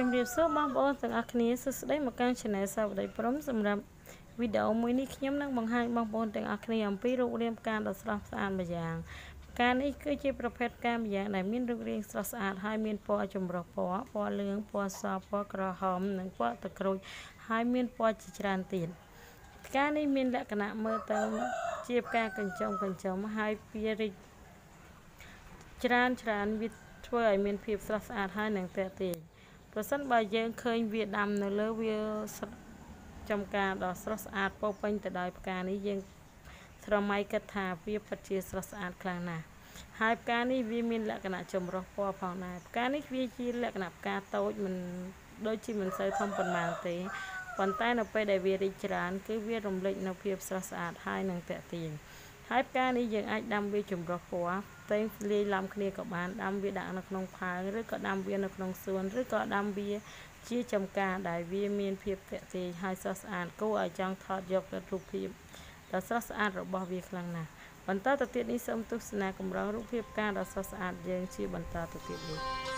ជំរាបសួរបងប្អូនទាំងអស់គ្នាសួស្តីមកកាន់ Channel សាវតីព្រំសម្រាប់វីដេអូមួយនេះខ្ញុំនឹងបង្ហាញបងប្អូនទាំងអស់គ្នាអំពីរូបរាងផ្កាដ៏ស្រស់ស្អាតម្យ៉ាងផ្កានេះគឺជាប្រភេទផ្កាម្យ៉ាងដែលមានរូបរាងស្រស់ស្អាតហើយមានពណ៌ចម្រុះពណ៌ពណ៌លឿងពណ៌សពណ៌ក្រហមនិងពណ៌ទឹកក្រូចហើយមានពណ៌ជាច្រើនទៀតផ្កានេះមានលក្ខណៈមើលទៅជាផ្កាកញ្ចុំកញ្ចុំហើយពីរិចច្រើនច្រើនវាធ្វើឲ្យមានភាពស្រស់ស្អាតហើយនិងទាក់ទាញ ប្រសិនបើយើងឃើញវាដាំនៅលើវាចំការដ៏ស្រស់ស្អាតពោពេញទៅដោយផ្កានេះយើងស្រមៃគិតថាវាពិតជាស្រស់ស្អាតខ្លាំងណាស់ហើយផ្កានេះវាមានលក្ខណៈចម្រុះពណ៌ផងដែរផ្កានេះវាជាលក្ខណៈផ្កាតូចមិនដូចជាមិនសូវធំប៉ុន្មានទេប៉ុន្តែនៅពេលដែលវារីកច្រើនគឺវារំលេចនូវភាពស្រស់ស្អាតហើយនិងទាក់ទាញ ហើយផ្កានេះយើងអាចដាំវាចម្រុះពណ៌ផ្សេងលាយឡំគ្នាក៏បានដាំវាដាក់នៅក្នុងផើងឬក៏ដាំវានៅក្នុងសួនឬក៏ដាំវាជាចំការដែលវាមានភាពទាក់ទាញហើយស្រស់ស្អាតគួរឲ្យចង់ថតយករូបភាពដ៏ស្រស់ស្អាតរបស់វាខ្លាំងណាស់បន្តទៅទៀតនេះសូមទស្សនាកម្រងរូបភាពផ្កាដ៏ស្រស់ស្អាតយើងជាបន្តទៅទៀតនេះ។